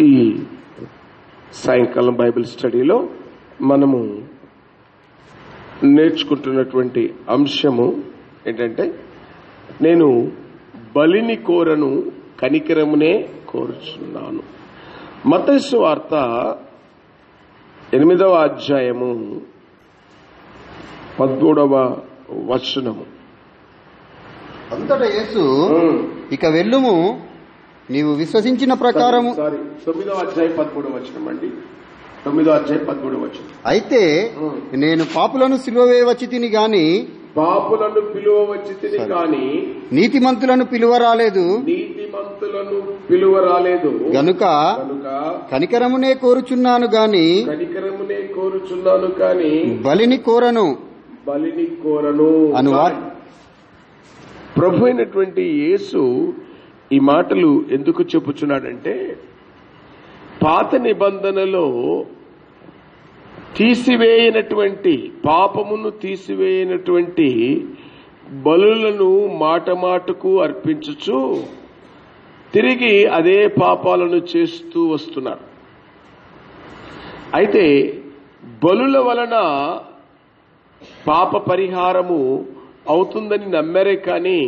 ఈ సాయంకాలం బైబిల్ స్టడీలో మనము నేర్చుకుంటున్నటువంటి అంశము ఏంటంటే నేను బలిని కోరను కనికరమునే కోరుచున్నాను. మతస్సు వార్త ఎనిమిదవ అధ్యాయము పద్మూడవ వచనము. అంతటా యేసు ఇక వెళ్ళుము. నీవు విశ్వసించిన ప్రకారము. సారీ తొమ్మిదవ అధ్యాయం పదమూడవ వచనం అండి. తొమ్మిదో అధ్యాయం పదమూడవ వచనం. అయితే నేను పాపులను సిలువవే వచ్చి తిని గాని పాపులను పిలువ వచ్చి తిని కాని నీతిమంతులను పిలువ రాలేదు నీతిమంతులను పిలువ రాలేదు గనుక కనుక కనికరమునే కోరుచున్నాను గాని కనికరమునే కోరుచున్నాను కాని బలిని కోరను. బలిని కోరను. అను ప్రభు అయినటువంటి యేసు ఈ మాటలు ఎందుకు చెప్పుచున్నాడంటే పాత నిబంధనలో తీసివేయనటువంటి పాపమును తీసివేయనటువంటి బలులను మాట మాటకు అర్పించుచు తిరిగి అదే పాపాలను చేస్తూ వస్తున్నారు. అయితే బలుల వలన పాప పరిహారము అవుతుందని నమ్మరే కానీ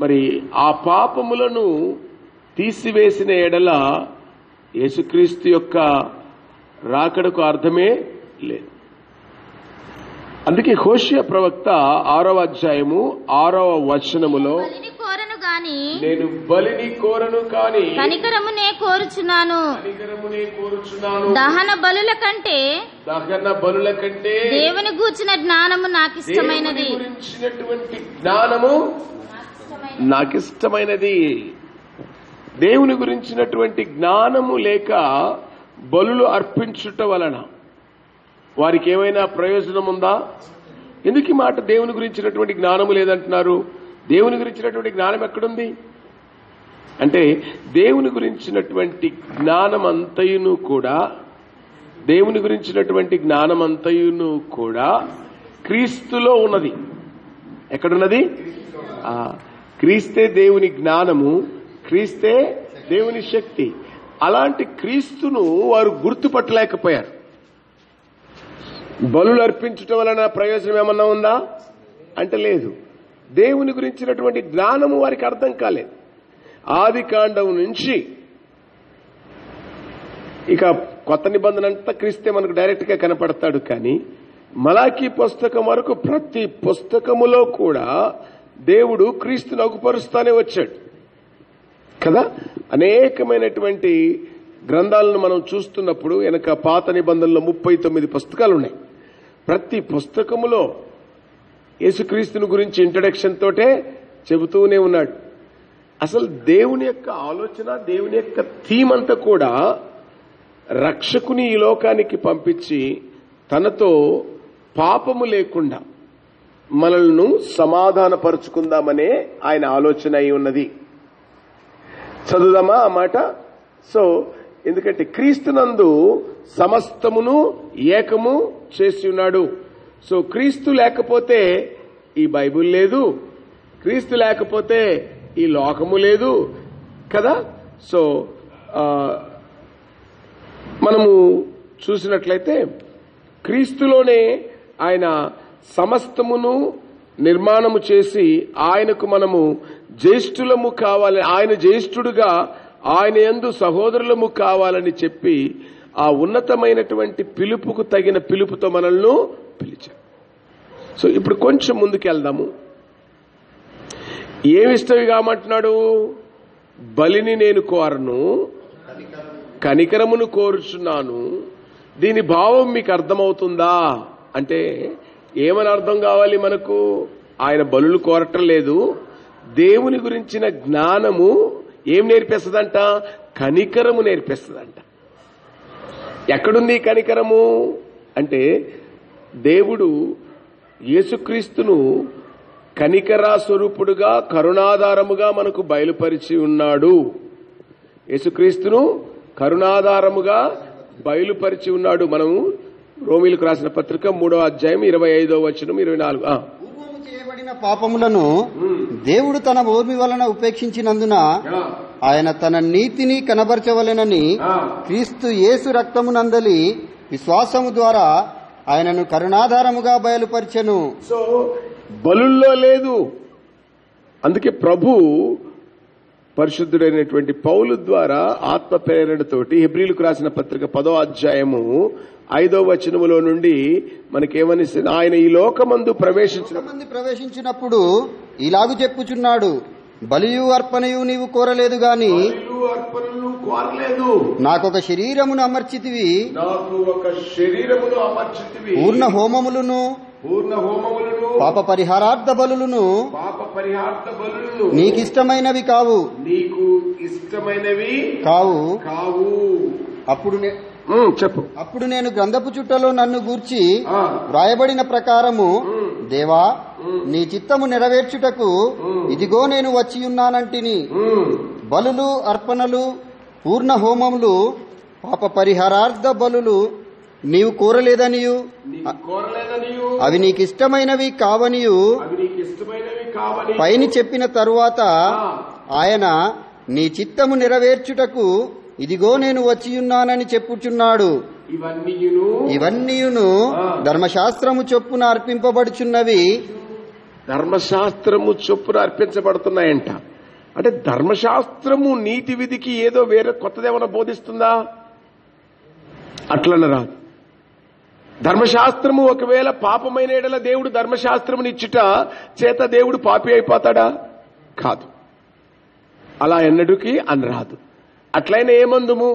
మరి ఆ పాపములను తీసివేసిన ఎడల యేసుక్రీస్తు యొక్క రాకడకు అర్థమే లేదు. అందుకే హోషియ ప్రవక్త ఆరవ అధ్యాయము ఆరవ వచనములో గాని నేను బలిని కోరను కాని కనికరమునే కోరుచున్నాను. కనికరమునే కోరుచున్నాను. దహన బలుల కంటే దహన బలుల కంటే దేవుని గూర్చిన జ్ఞానము నాకు ఇష్టమైనది గురించినటువంటి జ్ఞానము నాకిష్టమైనది దేవుని గురించినటువంటి జ్ఞానము లేక బలులు అర్పించుట వలన. వారికి ఏమైనా ప్రయోజనం ఉందా ఎందుకు ఈ మాట దేవుని గురించినటువంటి జ్ఞానము లేదంటున్నారు? దేవుని గురించినటువంటి జ్ఞానం ఎక్కడుంది? అంటే దేవుని గురించినటువంటి జ్ఞానం అంతయును కూడా దేవుని గురించినటువంటి జ్ఞానం అంతయును కూడా క్రీస్తులో ఉన్నది. ఎక్కడున్నది? క్రీస్తే దేవుని జ్ఞానము క్రీస్తే దేవుని శక్తి. అలాంటి క్రీస్తును వారు గుర్తుపట్టలేకపోయారు. బలులు అర్పించటం వలన ప్రయోజనం ఏమన్నా ఉందా? అంటే లేదు. దేవుని గురించినటువంటి జ్ఞానము వారికి అర్థం కాలేదు. ఆది కాండం నుంచి ఇక కొత్త నిబంధన అంతా క్రీస్తే మనకు డైరెక్ట్గా కనపడతాడు కానీ మలాకీ పుస్తకం వరకు ప్రతి పుస్తకములో కూడా దేవుడు క్రీస్తును అగుపరుస్తానే వచ్చాడు. కదా? అనేకమైనటువంటి గ్రంథాలను మనం చూస్తున్నప్పుడు వెనక పాత నిబంధనలు ముప్పై తొమ్మిది పుస్తకాలు ఉన్నాయి ప్రతి పుస్తకములో యేసుక్రీస్తుని గురించి ఇంట్రడక్షన్ తోటే చెబుతూనే ఉన్నాడు. అసలు దేవుని యొక్క ఆలోచన దేవుని యొక్క థీమ్ అంతా కూడా రక్షకుని ఈ లోకానికి పంపించి తనతో పాపము లేకుండా మనల్ని సమాధానపరుచుకుందామనే ఆయన ఆలోచన అయి ఉన్నది. చదువుదామా ఆ మాట? సో ఎందుకంటే క్రీస్తునందు సమస్తమును ఏకము చేసి ఉన్నాడు సో క్రీస్తు లేకపోతే ఈ బైబిల్ లేదు. క్రీస్తు లేకపోతే ఈ లోకము లేదు. కదా? సో మనము చూసినట్లయితే క్రీస్తులోనే ఆయన సమస్తమును నిర్మాణము చేసి ఆయనకు మనము జ్యేష్ఠులము కావాలి ఆయన జ్యేష్ఠుడుగా ఆయన యందు సహోదరులము కావాలని చెప్పి ఆ ఉన్నతమైనటువంటి పిలుపుకు తగిన పిలుపుతో మనల్ని పిలిచారు. సో ఇప్పుడు కొంచెం ముందుకెళ్దాము ఏమి కామంటున్నాడు బలిని నేను కోరను కనికరమును కోరుచున్నాను. దీని భావం మీకు అర్థమవుతుందా? అంటే ఏమని అర్థం కావాలి మనకు? ఆయన బలులు కోరటం లేదు. దేవుని గురించిన జ్ఞానము ఏం నేర్పిస్తుందంట? కనికరము నేర్పిస్తుందంట. ఎక్కడుంది కనికరము? అంటే దేవుడు యేసుక్రీస్తును కనికరా స్వరూపుడుగా కరుణాధారముగా మనకు బయలుపరిచి ఉన్నాడు. యేసుక్రీస్తును కరుణాధారముగా బయలుపరిచి ఉన్నాడు. మనము రోమిలకు రాసిన పత్రిక మూడో అధ్యాయం ఇరవై ఐదో వచనం ఇరవై నాలుగు. చేయబడిన పాపములను దేవుడు తన ఓర్మి వలన ఉపేక్షించినందున ఆయన తన నీతిని కనబరచవలెనని క్రీస్తు యేసు రక్తమునందలి విశ్వాసము ద్వారా ఆయనను కరుణాధారముగా బయలుపరిచెను. సో బలుల్లో లేదు. అందుకే ప్రభు పరిశుద్ధుడైనటువంటి పౌలు ద్వారా ఆత్మ ప్రేరణతోటి హెబ్రిలకు రాసిన పత్రిక పదో అధ్యాయము ఐదో వచనములో నుండి మనకేమని ఆయన ఈ లోకమందు ప్రవేశించిన మంది ప్రవేశించినప్పుడు ఇలాగు చెప్పుచున్నాడు బలియు అర్పణయు నీవు కోరలేదు గాని అర్పణలు కోరలేదు. నాకొక శరీరమును అమర్చితివి. నాకు ఒక శరీరమును అమర్చితివి. పూర్ణ హోమములను పూర్ణ హోమములను. పాప పరిహారార్థ బలులను పాప పరిహార్థ బలులను. నీకిష్టమైనవి కావు. నీకు ఇష్టమైనవి కావు. కావు. అప్పుడు చెప్పు. అప్పుడు నేను గ్రంథపు చుట్టలో నన్ను గూర్చి వ్రాయబడిన ప్రకారము దేవా నీ చిత్తము నెరవేర్చుటకు ఇదిగో నేను వచ్చి ఉన్నానంటిని. ఉమ్, బలులు అర్పణలు పూర్ణ హోమములు పాప పరిహారార్థ బలులు నీవు కోరలేదనియు. అవి కావనియు. నీకు ఇష్టమైనవి కావని. పైన చెప్పిన తరువాత ఆయన నీ చిత్తము నెరవేర్చుటకు ఇదిగో నేను వచ్చియున్నానని చెప్పుచున్నాడు. ఇవన్నీయును. ధర్మశాస్త్రము చొప్పున అర్పింపబడుచున్నవి. ధర్మశాస్త్రము చొప్పున అర్పించబడుతున్నాయంట. అంటే ధర్మశాస్త్రము నీతి విధికి ఏదో వేరే కొత్తదేమన్నా బోధిస్తుందా? అట్లన రాదు. ధర్మశాస్త్రము ఒకవేళ పాపమైన ఎడల దేవుడు ధర్మశాస్త్రముని ఇచ్చుట చేత దేవుడు పాపి అయిపోతాడా? కాదు. అలా ఎన్నడుకి అని రాదు అట్లయినా ఏమందుము?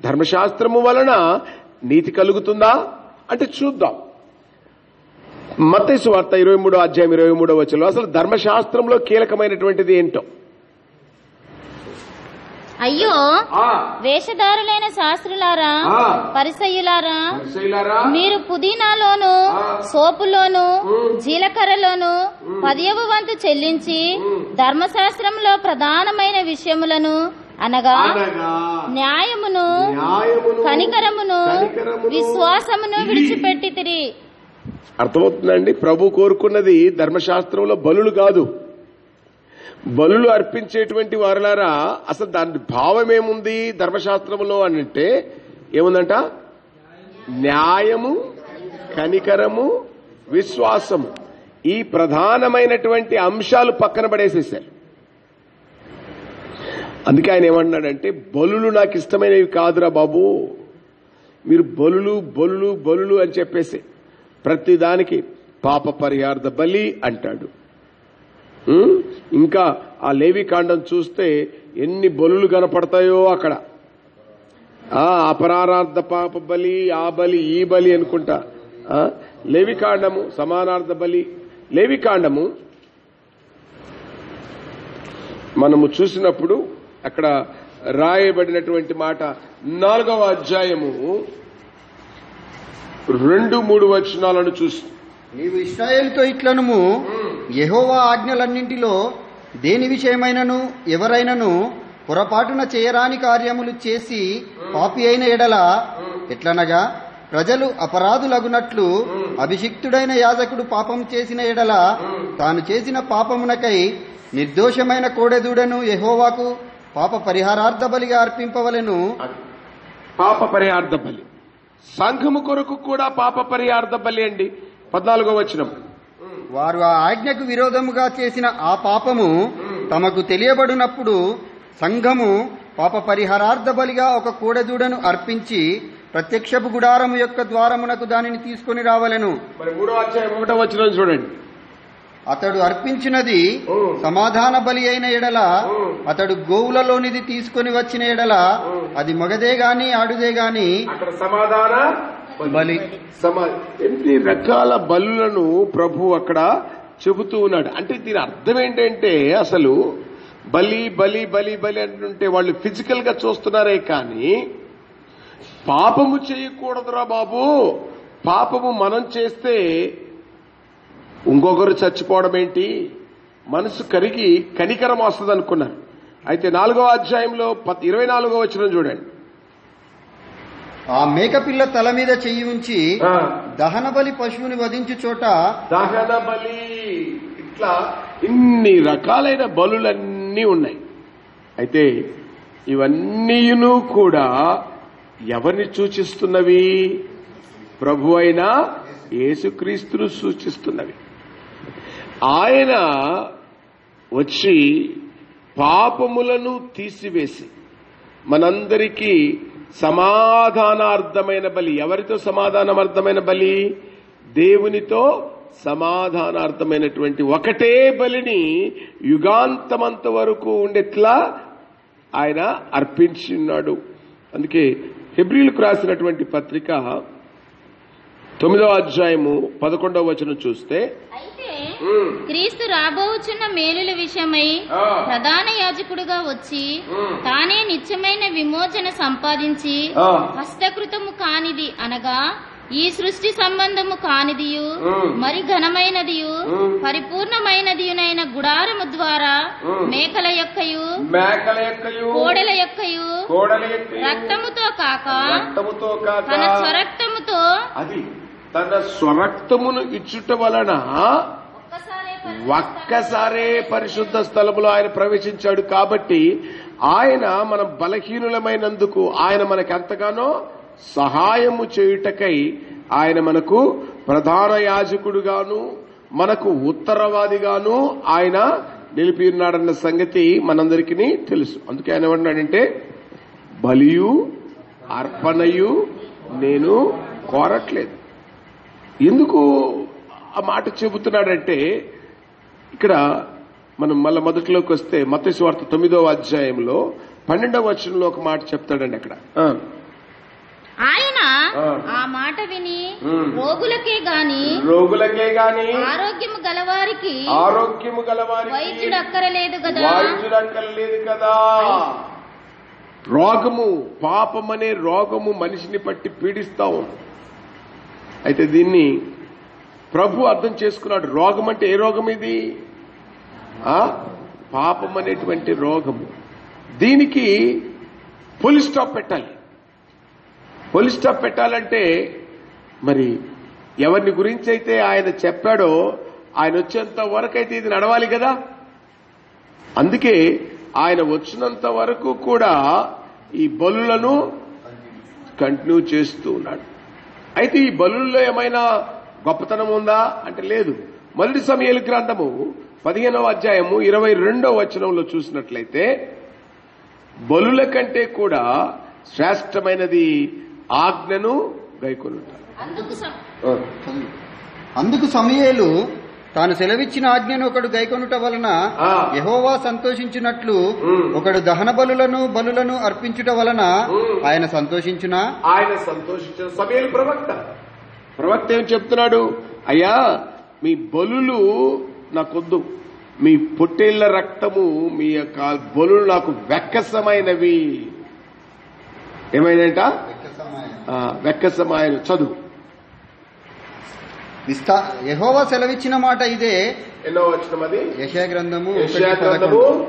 ధర్మశాస్త్రము వలన నీతి కలుగుతుందా? అంటే చూద్దాం. మత్తయి వార్త ఇరవై మూడో అధ్యాయం ఇరవై మూడో వచ్చలో అసలు ధర్మశాస్త్రంలో కీలకమైనటువంటిది ఏంటో? అయ్యో వేషధారులైన శాస్త్రులారా పరిసయ్యులారా, మీరు పుదీనాలోను సోపులోను జీలకర్రలోను పదియవ వంతు చెల్లించి ధర్మశాస్త్రంలో ప్రధానమైన విషయములను అనగా అనగా న్యాయమును న్యాయమును, కనికరమును కనికరమును, విశ్వాసమును. విడిచిపెట్టి తిరి అర్థమవుతుందండి? ప్రభు కోరుకున్నది ధర్మశాస్త్రంలో బలులు కాదు. బలులు అర్పించేటువంటి వారులారా అసలు దాని భావం ఏముంది ధర్మశాస్త్రంలో అని అంటే ఏముందంట? న్యాయము కనికరము విశ్వాసము. ఈ ప్రధానమైనటువంటి అంశాలు పక్కన పడేసేశారు. అందుకే ఆయన ఏమంటున్నాడంటే బలులు నాకు ఇష్టమైనవి కాదురా బాబు. మీరు బలులు బలులు బలులు అని చెప్పేసి ప్రతి దానికి పాప పరిహార్థ బలి అంటాడు. ఇంకా ఆ లేవి కాండం చూస్తే ఎన్ని బలులు కనపడతాయో అక్కడ. ఆ అపరారార్థ పాప బలి ఆ బలి ఈ బలి అనుకుంటా. లేవి కాండము సమానార్థ బలి. లేవి కాండము మనము చూసినప్పుడు అక్కడ రాయబడినటువంటి మాట నాలుగవ అధ్యాయము రెండు మూడు వచనాలను చూసి నీవు ఇస్రాయేల్తో ఇట్లనుము యహోవా ఆజ్ఞలన్నింటిలో దేని విషయమైనను ఎవరైనను పొరపాటున చేయరాని కార్యములు చేసి పాపి అయిన ఎడల ఎట్లనగా ప్రజలు అపరాధులగునట్లు అభిషిక్తుడైన యాజకుడు పాపం చేసిన ఎడల తాను చేసిన పాపమునకై నిర్దోషమైన కోడెదూడను యహోవాకు పాప పరిహారార్థ బలిగా అర్పింపవలెను. పాప పరిహార్థ బలి. సంఘము కొరకు కూడా పాప పరిహార్థ బలి అండి. పద్నాలుగో వచనం. వారు ఆ ఆజ్ఞకు విరోధముగా చేసిన ఆ పాపము తమకు తెలియబడినప్పుడు సంఘము పాప పరిహారార్థ బలిగా ఒక కూడదూడను అర్పించి ప్రత్యక్షపు గుడారము యొక్క ద్వారమునకు దానిని తీసుకొని రావలెను. మరి మూడో అధ్యాయం ఒకటో వచనం చూడండి. అతడు అర్పించినది సమాధాన బలి అయిన ఎడల అతడు గోవులలోనిది తీసుకొని వచ్చిన ఎడల అది మగదే గాని ఆడుదే గాని సమాధాన బలి. సమా ఎన్ని రకాల బలులను ప్రభు అక్కడ చెబుతూ ఉన్నాడు. అంటే దీని అర్థం ఏంటంటే అసలు బలి బలి బలి బలి అంటుంటే వాళ్ళు ఫిజికల్గా చూస్తున్నారే కానీ పాపము చేయకూడదురా బాబు. పాపము మనం చేస్తే ఇంకొకరు చచ్చిపోవడం ఏంటి? మనసు కరిగి కనికరం వస్తుంది అనుకున్నారు. అయితే నాలుగో అధ్యాయంలో ఇరవై నాలుగో వచ్చిన చూడండి. ఆ మేకపిల్ల తల మీద చెయ్యి ఉంచి దహన బలి పశువుని వధించు చోట దహన బలి ఇట్లా ఇన్ని రకాలైన బలులన్నీ ఉన్నాయి. అయితే ఇవన్నీను కూడా ఎవరిని సూచిస్తున్నవి? ప్రభు అయిన యేసుక్రీస్తును సూచిస్తున్నవి. ఆయన వచ్చి పాపములను తీసివేసి మనందరికీ సమాధానార్థమైన బలి. ఎవరితో సమాధానార్థమైన బలి? దేవునితో సమాధానార్థమైనటువంటి ఒకటే బలిని యుగాంతమంత వరకు ఉండేట్లా ఆయన అర్పించున్నాడు అందుకే హెబ్రిల్కు రాసినటువంటి పత్రిక తొమ్మిదవ అధ్యాయము పదకొండవ వచనం చూస్తే క్రీస్తు రాబోచున్న మేలుల విషయమై. ప్రధాన యాజకుడుగా వచ్చి. తానే నిత్యమైన విమోచన సంపాదించి. హస్తకృతము కానిది అనగా ఈ సృష్టి సంబంధము కానిదియు. మరి ఘనమైనదియు. పరిపూర్ణమైనదియునైన గుడారము ద్వారా. మేకల యొక్కయు మేకల యొక్కయు కోడెల యొక్కయు కోడల రక్తముతో కాక రక్తముతో తన కాక స్వరక్తముతో అది తన స్వరక్తమును ఇచ్చుట వలన ఒక్కసారే పరిశుద్ధ స్థలములో ఆయన ప్రవేశించాడు కాబట్టి ఆయన మన బలహీనులమైనందుకు ఆయన మనకు ఎంతగానో సహాయము చేయుటకై ఆయన మనకు ప్రధాన యాజకుడుగాను మనకు ఉత్తరవాదిగాను ఆయన నిలిపి ఉన్నాడన్న సంగతి మనందరికీ తెలుసు. అందుకే ఆయన ఏమన్నాడంటే బలియు అర్పణయు నేను కోరట్లేదు. ఎందుకు ఆ మాట చెబుతున్నాడంటే ఇక్కడ మనం మళ్ళా మొదటిలోకి వస్తే మత్స్య వార్త తొమ్మిదవ అధ్యాయంలో పన్నెండవ వచనంలో ఒక మాట చెప్తాడండి అక్కడ. ఆయన ఆ. మాట విని. రోగులకే గాని రోగులకే గాని ఆరోగ్యము గలవారికి ఆరోగ్యము గలవారికి వైద్యుడు అక్కరలేదు కదా. వాయించుడక్కర్లేదు కదా. రోగము పాపమనే రోగము మనిషిని పట్టి పీడిస్తా. ఉంది అయితే దీన్ని ప్రభు అర్థం చేసుకున్నాడు. రోగం అంటే ఏ రోగం ఇది? ఆ? పాపం అనేటువంటి రోగము. దీనికి పోలీస్ స్టాప్ పెట్టాలి. పోలీస్ స్టాప్ పెట్టాలంటే మరి ఎవరిని గురించి అయితే ఆయన చెప్పాడో ఆయన వచ్చేంత వరకు అయితే ఇది నడవాలి కదా? అందుకే ఆయన వచ్చినంత వరకు కూడా ఈ బలులను కంటిన్యూ చేస్తూ ఉన్నాడు. అయితే ఈ బలుల్లో ఏమైనా గొప్పతనం ఉందా అంటే లేదు. మొదటి సమయాల గ్రంథము పదిహేనవ అధ్యాయము ఇరవై రెండవ వచనంలో చూసినట్లయితే బలుల కంటే కూడా శ్రేష్టమైనది ఆజ్ఞను సం- అందుకు సమయేలు తాను సెలవిచ్చిన ఆజ్ఞను ఒకడు గైకొనుట వలన. యహోవా సంతోషించినట్లు. ఒకడు దహన బలులను బలులను అర్పించుట వలన. ఆయన సంతోషించునా? ఆయన సంతోషించిన సమయాలు ప్రవక్త. ప్రవక్త ఏం చెప్తున్నాడు? అయ్యా మీ బలులు నాకొద్దు. మీ పొట్టేళ్ళ రక్తము మీ యొక్క బలులు నాకు వెక్కసమైనవి. ఏమైందంట? ఆ, వెక్కసమైన చదువు. విస్తా యహోవా సెలవిచ్చిన మాట ఇదే. ఎన్నో యశా గ్రంథము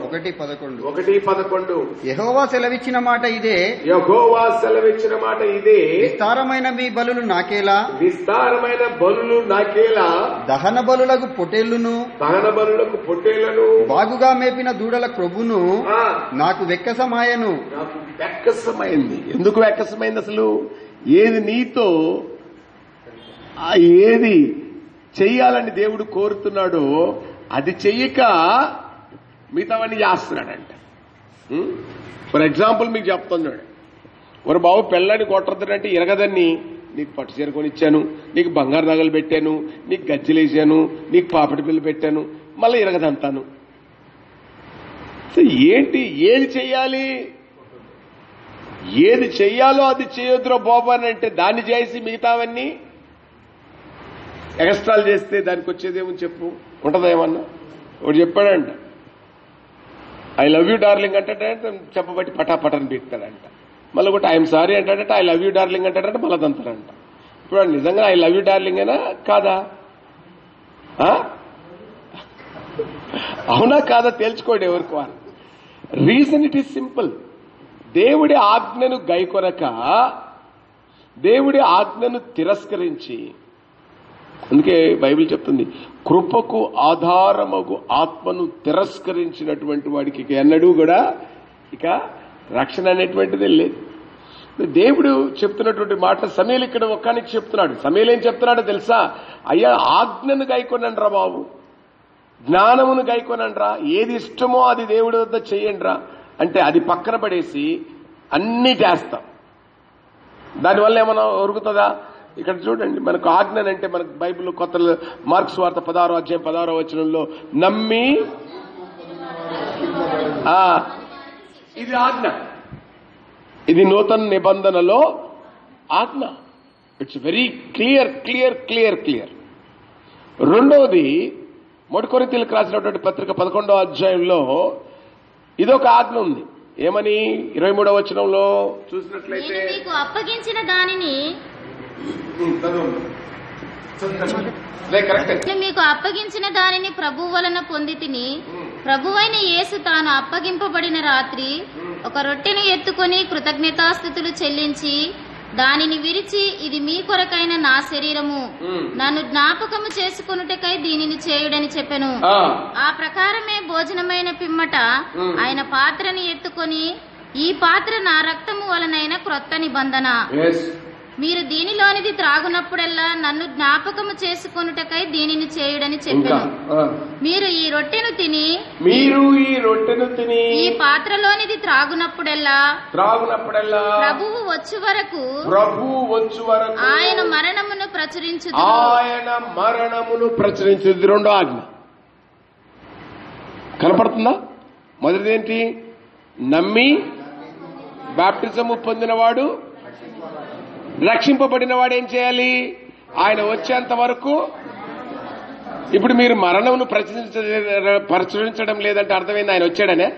ఒకటి పదకొండు. ఒకటి పదకొండు. యహోవా సెలవిచ్చిన మాట ఇదే. యహోవా సెలవిచ్చిన మాట ఇదే. విస్తారమైన మీ బలులు నాకేలా? విస్తారమైన బలులు నాకేలా? దహన బలులకు పొటేళ్ళును దహన బలులకు పొట్టేళ్ళను బాగుగా మేపిన దూడల క్రొవ్వును? నాకు వెక్కసమాయను. నాకు వెక్కసమైంది. ఎందుకు వెక్కసమైంది అసలు? ఏది నీతో ఏది చెయ్యాలని దేవుడు కోరుతున్నాడో అది చెయ్యక మిగతావన్నీ చేస్తున్నాడంట. ఫర్ ఎగ్జాంపుల్ మీకు చెప్తున్నాడు ఒక బాబు పెళ్ళని కొట్టద్దంటే ఇరగదని నీకు పట్టు చీర కొనిచ్చాను నీకు బంగారు నగలు పెట్టాను నీకు గజ్జలేసాను నీకు పాపటి పిల్లలు పెట్టాను మళ్ళీ ఇరగదంతాను. సో ఏంటి ఏది చెయ్యాలి? ఏది చెయ్యాలో అది చేయొద్దురో బాబు అని అంటే దాన్ని చేసి మిగతావన్నీ ఎక్స్ట్రాలు చేస్తే దానికి వచ్చేదేమో చెప్పు. ఉంటదేమన్నా ఒకటి చెప్పాడంట ఐ లవ్ యూ డార్లింగ్ అంటాడంటే చెప్పబట్టి పటాపటని పీకుతాడంట మళ్ళీ ఒకటి ఐఎమ్ సారీ అంటాడంటే ఐ లవ్ యూ డార్లింగ్ అంటాడంటే మళ్ళీ దంతాడంట. ఇప్పుడు నిజంగా ఐ లవ్ యూ డార్లింగ్ అయినా కాదా? అవునా కాదా? తేల్చుకోండి ఎవరికి వారు రీజన్ ఇట్ ఈస్ సింపుల్. దేవుడి ఆజ్ఞను గైకొరక దేవుడి ఆజ్ఞను తిరస్కరించి అందుకే బైబిల్ చెప్తుంది కృపకు ఆధారమగు ఆత్మను తిరస్కరించినటువంటి వాడికి ఇక ఎన్నడూ కూడా ఇక రక్షణ అనేటువంటిది లేదు. దేవుడు చెప్తున్నటువంటి మాట సమీలు ఇక్కడ ఒక్కనికి చెప్తున్నాడు. సమీలు ఏం చెప్తున్నాడో తెలుసా? అయ్యా ఆజ్ఞను గైకొనండి రా బాబు. జ్ఞానమును గైకొనండి రా ఏది ఇష్టమో అది దేవుడి వద్ద చేయండిరా. రా అంటే అది పక్కన పడేసి అన్నీ చేస్తాం. దానివల్ల ఏమైనా ఒరుగుతుందా? ఇక్కడ చూడండి మనకు ఆజ్ఞన అంటే మనకు బైబిల్ కొత్త మార్క్స్ వార్త పదారో అధ్యాయం పదారో వచనంలో నమ్మి ఇది ఆజ్ఞ. ఇది నూతన నిబంధనలో ఆజ్ఞ. It's very clear clear clear clear రెండవది మొడకొరితీలకు రాసినటువంటి పత్రిక పదకొండవ అధ్యాయంలో ఇదొక ఆజ్ఞ ఉంది. ఏమని? ఇరవై మూడవ వచనంలో చూసినట్లయితే అప్పగించిన దానిని మీకు అప్పగించిన దానిని ప్రభు వలన పొంది తిని ప్రభువైన యేసు తాను అప్పగింపబడిన రాత్రి ఒక రొట్టెను ఎత్తుకొని కృతజ్ఞతాస్థుతులు చెల్లించి దానిని విరిచి ఇది మీ కొరకైన నా శరీరము. నన్ను జ్ఞాపకము చేసుకొనుటకై దీనిని చేయుడని చెప్పెను ఆ, ప్రకారమే భోజనమైన పిమ్మట. ఆయన పాత్రని ఎత్తుకొని ఈ పాత్ర నా రక్తము వలనైన క్రొత్త నిబంధన. మీరు దీనిలోనిది త్రాగునప్పుడల్లా నన్ను జ్ఞాపకము చేసుకొనుటకై దీనిని చేయుడని చెప్పాను. మీరు ఈ రొట్టెను తిని మీరు ఈ రొట్టెను తిని ఈ పాత్రలోనిది త్రాగునప్పుడల్లా త్రాగునప్పుడల్లా ప్రభువు వచ్చు వరకు ప్రభు వచ్చు వరకు ఆయన మరణమును ప్రచురించు ఆయన మరణమును ప్రచురించింది రెండో ఆజ్ఞ. కనపడుతుందా? మొదటిది ఏంటి? నమ్మి బాప్టిజము పొందినవాడు రక్షింపబడిన వాడేం ఏం చేయాలి? ఆయన వచ్చేంత వరకు ఇప్పుడు మీరు మరణమును ప్రచురించ ప్రచురించడం లేదంటే అర్థమైంది ఆయన వచ్చాడనే?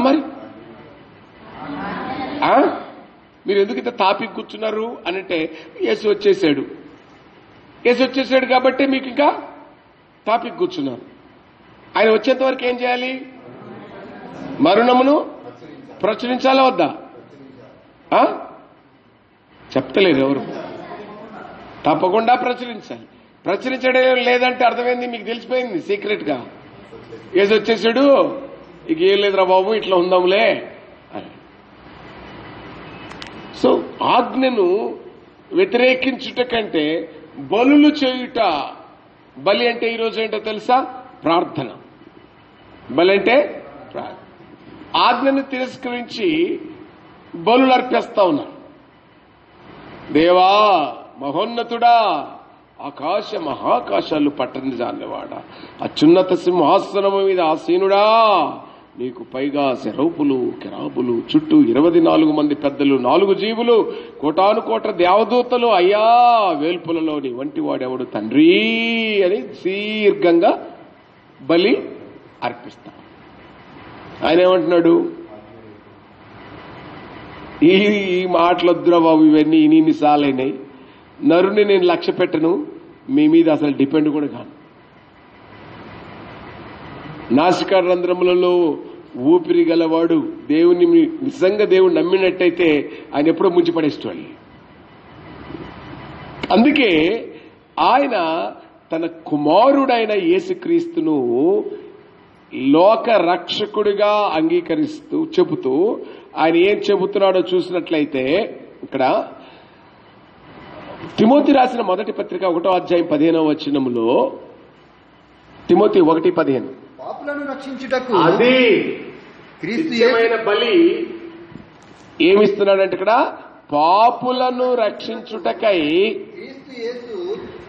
మరి? మీరు ఎందుకు ఇంత తాపి కూర్చున్నారు అని అంటే యేసు వచ్చేసాడు. యేసు వచ్చేసాడు కాబట్టి మీకు ఇంకా టాపిక్ కూర్చున్నారు. ఆయన వచ్చేంత వరకు ఏం చేయాలి? మరణమును ప్రచురించాలా వద్దా? చెప్తలేరు ఎవరు. తప్పకుండా ప్రచురించాలి. ప్రచురించడం లేదంటే అర్థమైంది మీకు తెలిసిపోయింది సీక్రెట్గా ఏజ్ వచ్చేసాడు. ఇక ఏం లేదురా బాబు ఇట్లా ఉందాంలే అని. సో ఆజ్ఞను వ్యతిరేకించుట కంటే బలులు చేయుట బలి అంటే ఈరోజు ఏంటో తెలుసా? ప్రార్థన. బలి అంటే ప్రార్థన. ఆజ్ఞను తిరస్కరించి బలులు అర్పిస్తా ఉన్నారు. దేవా మహోన్నతుడా ఆకాశ మహాకాశాలు పట్టని జాన్నవాడ అత్యున్నత సింహాసనము మీద ఆసీనుడా. నీకు పైగా శరూపులు కిరాబులు చుట్టూ ఇరవై నాలుగు మంది పెద్దలు నాలుగు జీవులు కోటాను కోట దేవదూతలు అయ్యా వేల్పులలో నీ వంటి వాడెవడు తండ్రి అని దీర్ఘంగా బలి అర్పిస్తా ఆయన ఏమంటున్నాడు? ఈ ఈ మాటలొద్దురా బాబు ఇవన్నీ ఇన్ని సార్లైనాయి. నరుని నేను లక్ష్య పెట్టను. మీ మీద అసలు డిపెండ్ కూడా కాను. నాసిక రంధ్రములలో ఊపిరి గలవాడు దేవుని మీ- నిజంగా దేవుడు నమ్మినట్టయితే ఆయన ఎప్పుడో ముంచి పడేసేవాళ్ళు అందుకే ఆయన తన కుమారుడైన యేసుక్రీస్తును లోక రక్షకుడిగా అంగీకరిస్తూ చెబుతూ ఆయన ఏం చెబుతున్నాడో చూసినట్లయితే ఇక్కడ తిమోతి రాసిన మొదటి పత్రిక ఒకటో అధ్యాయం పదిహేనవ వచనములో తిమోతి ఒకటి పదిహేను. పాపులను రక్షించుటకు అది క్రీస్తు యేసు నిత్యమైన బలి ఏమిస్తున్నాడంటే ఇక్కడ పాపులను రక్షించుటకై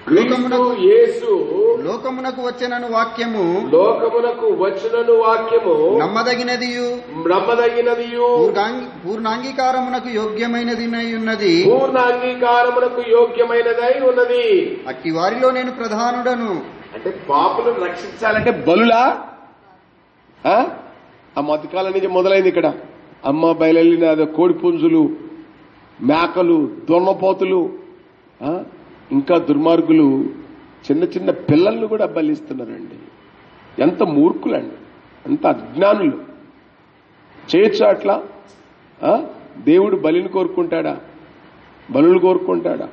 క్రీస్తు యేసు లోకమునకు యేసు లోకమునకు వచ్చెనను వాక్యము. లోకమునకు వచ్చినను వాక్యము. నమ్మదగినదియు. నమ్మదగినదియు. పూర్ణాంగి- పూర్ణాంగీకారమునకు యోగ్యమైనది ఉన్నది. పూర్ణ అంగీకారమునకు యోగ్యమైనదై ఉన్నది. అట్టి వారిలో నేను ప్రధానుడను. అంటే పాపులను రక్షించాలంటే బలులా? ఆ? మధ్యకాలం నుంచి మొదలైంది ఇక్కడ. అమ్మ బయలెళ్ళిన అదే కోడి పుంజులు మేకలు దొన్నపోతులు? ఇంకా దుర్మార్గులు చిన్న చిన్న పిల్లల్ని కూడా బలిస్తున్నారండి. ఎంత మూర్ఖులండి. ఎంత అజ్ఞానులు. చేయొచ్చు అట్లా దేవుడు బలిని కోరుకుంటాడా? బలులు కోరుకుంటాడా?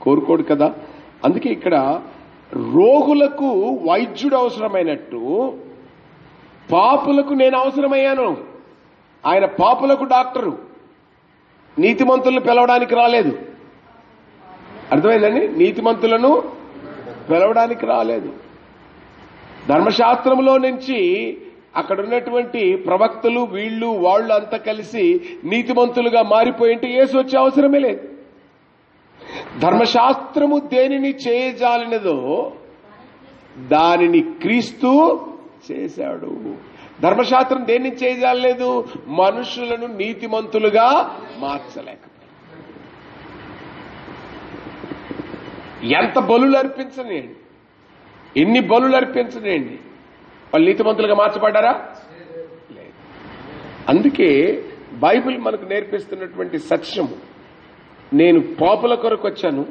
కోరుకోడు కదా. అందుకే ఇక్కడ రోగులకు వైద్యుడు అవసరమైనట్టు పాపులకు నేను అవసరమయ్యాను. ఆయన పాపులకు డాక్టరు. నీతిమంతుల్ని పిలవడానికి రాలేదు. అర్థమైందండి? నీతిమంతులను పిలవడానికి రాలేదు. ధర్మశాస్త్రంలో నుంచి అక్కడ ఉన్నటువంటి ప్రవక్తలు వీళ్ళు వాళ్ళు అంతా కలిసి నీతిమంతులుగా మారిపోయింటే ఏసు వచ్చే అవసరమే లేదు. ధర్మశాస్త్రము దేనిని చేయజాలినదో దానిని క్రీస్తు చేశాడు. ధర్మశాస్త్రం దేన్ని చేయజాలలేదు? మనుషులను నీతిమంతులుగా మార్చలేక ఎంత బలులు అర్పించనియండి ఎన్ని బలులు అర్పించనియండి వాళ్ళు నీతిమంతులుగా మార్చబడ్డారా? లేదు. అందుకే బైబిల్ మనకు నేర్పిస్తున్నటువంటి సత్యము. నేను పాపుల కొరకు వచ్చాను.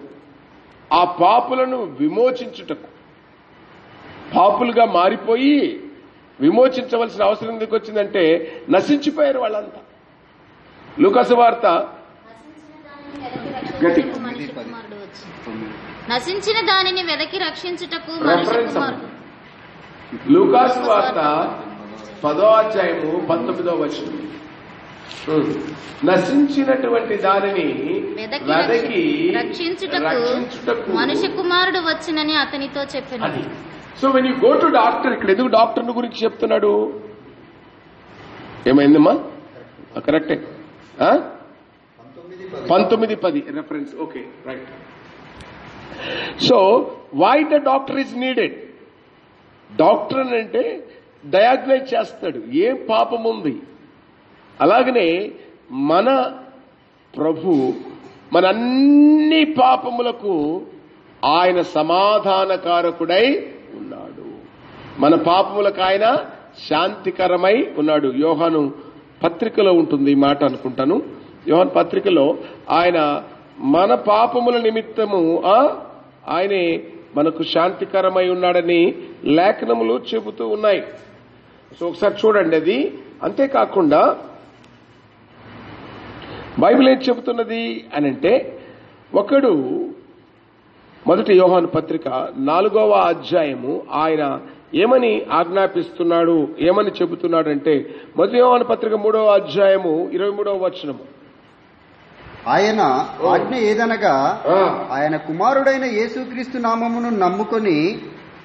ఆ పాపులను విమోచించుటకు. పాపులుగా మారిపోయి విమోచించవలసిన అవసరం ఎందుకు వచ్చిందంటే నశించిపోయారు వాళ్ళంతా. లూకాసు వార్త గట్టి. నశించిన దానిని వెదకి రక్షించుటకు మనిషి Reference కుమారుడు లూకాసు వార్త పదో అధ్యాయము పంతొమ్మిదో వచనం. ఉం. నశించినటువంటి దానిని వెదకి రక్షించుటకు మనిషి కుమారుడు వచ్చినని అతనితో చెప్పాను. So when you go to doctor ఇక్కడ ఎందుకు డాక్టర్ గురించి చెప్తున్నాడు? ఏమైందమ్మా? కరెక్టే ఆ? పంతొమ్మిది పది. Reference okay right so why the doctor is needed doctor అని అంటే డయాగ్నైజ్ చేస్తాడు. ఏం పాపం ఉంది? అలాగనే మన ప్రభు మన అన్ని పాపములకు ఆయన సమాధానకారకుడై ఉన్నాడు. మన పాపములకు ఆయన శాంతికరమై ఉన్నాడు. యోహాను పత్రికలో ఉంటుంది ఈ మాట అనుకుంటాను. యోహన్ పత్రికలో ఆయన మన పాపముల నిమిత్తము ఆ? ఆయనే మనకు శాంతికరమై ఉన్నాడని లేఖనములు చెబుతూ ఉన్నాయి. సో ఒకసారి చూడండి అది. అంతేకాకుండా బైబిల్ ఏం చెబుతున్నది అని అంటే ఒకడు మొదటి యోహాను పత్రిక నాలుగవ అధ్యాయము ఆయన ఏమని ఆజ్ఞాపిస్తున్నాడు ఏమని చెబుతున్నాడంటే మొదటి యోహాను పత్రిక మూడవ అధ్యాయము ఇరవై మూడవ వచనము. ఆయన ఆజ్ఞ ఏదనగా ఆయన కుమారుడైన యేసుక్రీస్తు నామమును నమ్ముకొని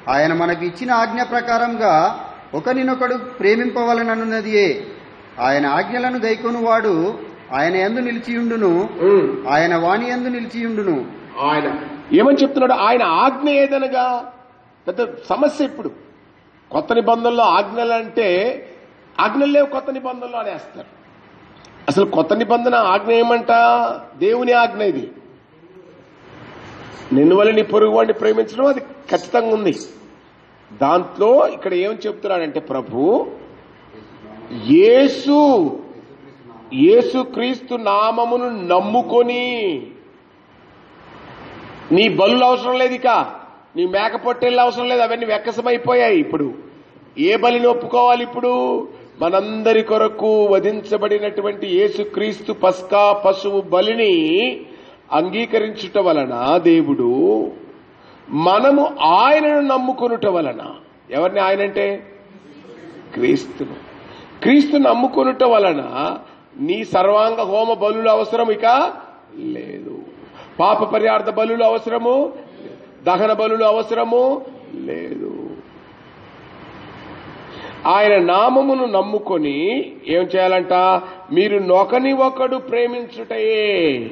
ఆయన మనకు ఇచ్చిన ఆజ్ఞ ప్రకారంగా ఒకరినొకడు ప్రేమింపవలననున్నదియే. ఆయన ఆజ్ఞలను గైకొనువాడు ఆయన ఎందు నిలిచియుండును ఆయన వాణి ఎందు నిలిచియుండును. ఆయన. ఏమని చెప్తున్నాడు? ఆయన ఆజ్ఞ ఏదనగా? పెద్ద సమస్య ఇప్పుడు. కొత్త నిబంధనలో ఆజ్ఞలు అంటే ఆజ్ఞలు లేవు కొత్త నిబంధనలో అనేస్తారు. అసలు కొత్త నిబంధన ఆజ్ఞ ఏమంట? దేవుని ఆజ్ఞ ఇది. నిన్ను వల్ల నీ పొరుగు వాడిని ప్రేమించడం అది ఖచ్చితంగా ఉంది. దాంట్లో ఇక్కడ ఏం చెప్తున్నాడంటే ప్రభు యేసు యేసుక్రీస్తు నామమును నమ్ముకొని నీ బలు అవసరం లేదు ఇక. నీ మేక పొట్టేళ్ళు అవసరం లేదు అవన్నీ వెక్కసమైపోయాయి ఇప్పుడు. ఏ బలిని ఒప్పుకోవాలి ఇప్పుడు? మనందరి కొరకు వధించబడినటువంటి యేసుక్రీస్తు పస్కా పశువు బలిని అంగీకరించుట వలన దేవుడు మనము ఆయనను నమ్ముకొనుట వలన. ఎవరిని ఆయనంటే? క్రీస్తును. క్రీస్తు నమ్ముకొనుట వలన నీ సర్వాంగ హోమ బలులు అవసరం ఇక లేదు. పాప పర్యార్థ బలులు అవసరము? దహన బలులు అవసరము? లేదు. ఆయన నామమును నమ్ముకొని ఏం చేయాలంట? మీరు నొకని ఒకడు ప్రేమించుటయే.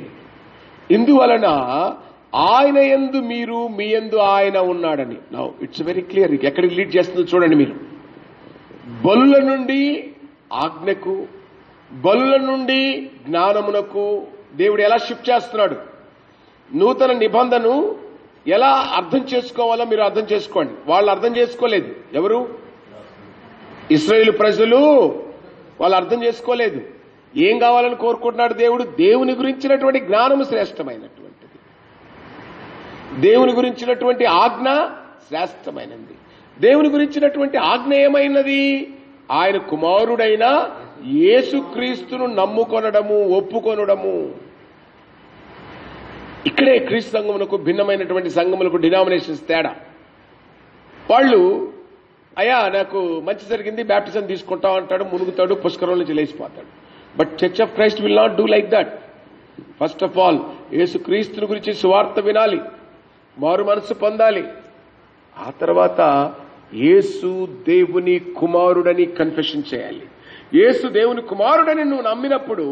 ఇందువలన ఆయన ఎందు మీరు మీ ఎందు ఆయన ఉన్నాడని. నౌ ఇట్స్ వెరీ క్లియర్ ఎక్కడికి లీడ్ చేస్తుందో చూడండి మీరు. బలుల నుండి ఆజ్ఞకు బలుల నుండి జ్ఞానమునకు దేవుడు ఎలా షిఫ్ట్ చేస్తున్నాడు? నూతన నిబంధనను ఎలా అర్థం చేసుకోవాలో మీరు అర్థం చేసుకోండి. వాళ్ళు అర్థం చేసుకోలేదు. ఎవరు? ఇస్రాయేల్ ప్రజలు వాళ్ళు అర్థం చేసుకోలేదు. ఏం కావాలని కోరుకుంటున్నాడు దేవుడు? దేవుని గురించినటువంటి జ్ఞానము శ్రేష్టమైనటువంటిది. దేవుని గురించినటువంటి ఆజ్ఞ శ్రేష్టమైనది. దేవుని గురించినటువంటి ఆజ్ఞ ఏమైనది? ఆయన కుమారుడైన యేసుక్రీస్తును నమ్ముకొనడము ఒప్పుకొనడము. ఇక్కడే క్రీస్తు సంఘమునకు భిన్నమైనటువంటి సంఘములకు డినామినేషన్స్ తేడా. వాళ్ళు అయ్యా నాకు మంచి జరిగింది బ్యాప్టిజం తీసుకుంటాం అంటాడు మునుగుతాడు పుష్కరం నుంచి లేచిపోతాడు but church of Christ will not do like that first of all Yesu క్రీస్తుని గురించి సువార్త వినాలి మారు మనసు పొందాలి. ఆ తర్వాత యేసు దేవుని కుమారుడని కన్ఫెషన్ చేయాలి. యేసు దేవుని కుమారుడని నువ్వు నమ్మినప్పుడు